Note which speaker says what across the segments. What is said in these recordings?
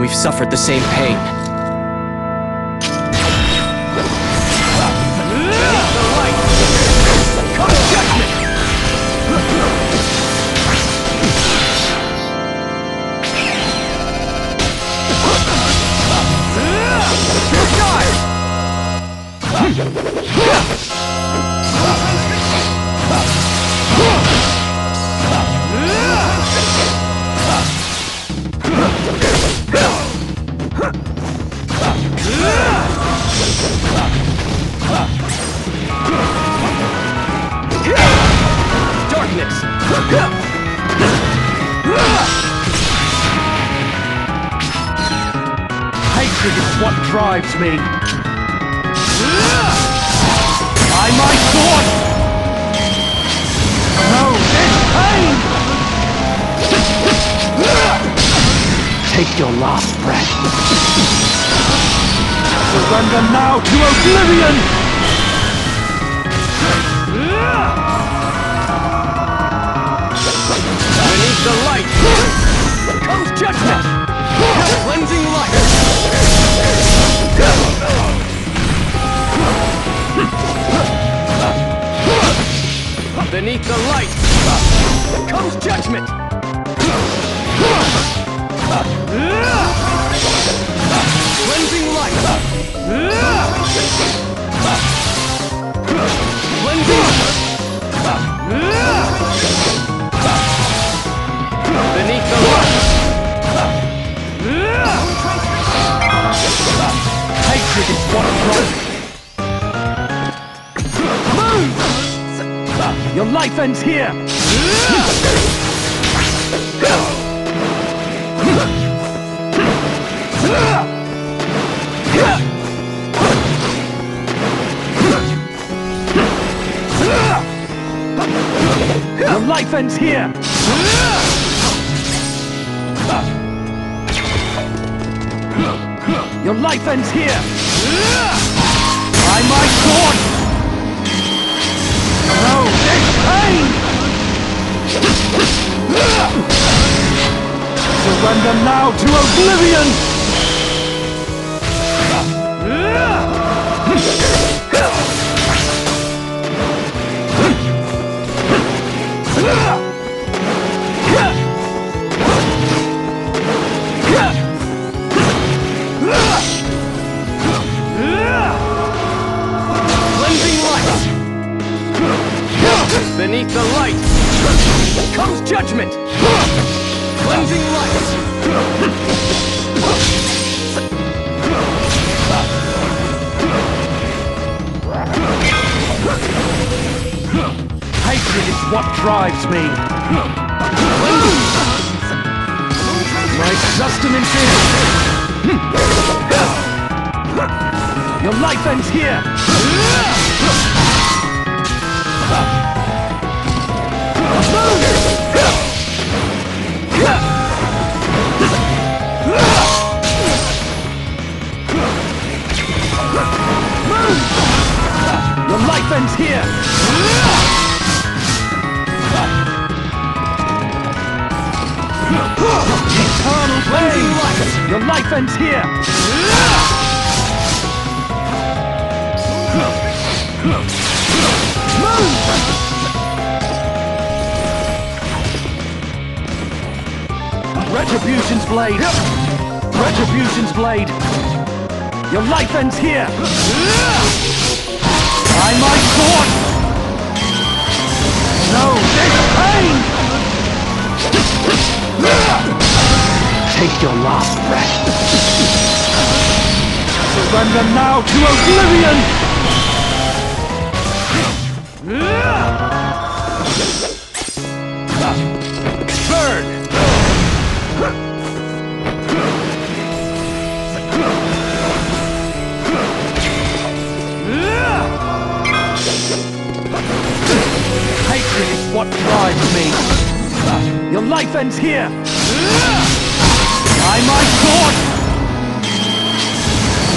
Speaker 1: We've suffered the same pain.
Speaker 2: Hatred is what drives me. By my sword! No, this pain! Take your last breath. Surrender now to oblivion!
Speaker 1: The light comes judgment! Cleansing light! Beneath the light comes judgment! Cleansing light!
Speaker 2: Ends here! Your life ends here! Your life ends here! By my sword! No! Surrender now to oblivion!
Speaker 1: Beneath the light comes judgment! Cleansing light!
Speaker 2: Hatred is what drives me! My sustenance is... Your life ends here! Eternal pain! Your life ends here! Move! Retribution's blade! Retribution's blade! Your life ends here! By my sword! No, this pain! Take your last breath. Surrender now to oblivion! Burn! Hatred is what drives me. Your life ends here! By my sword!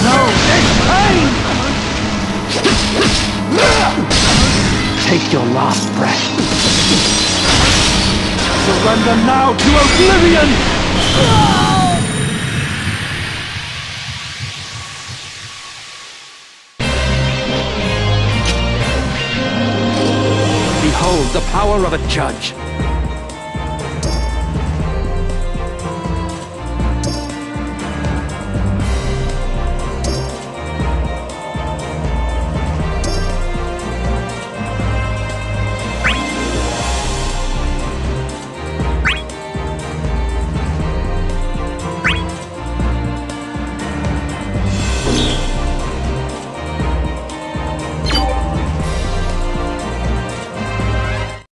Speaker 2: No, it's pain! Take your last breath. Surrender now to oblivion! Behold the power of a judge.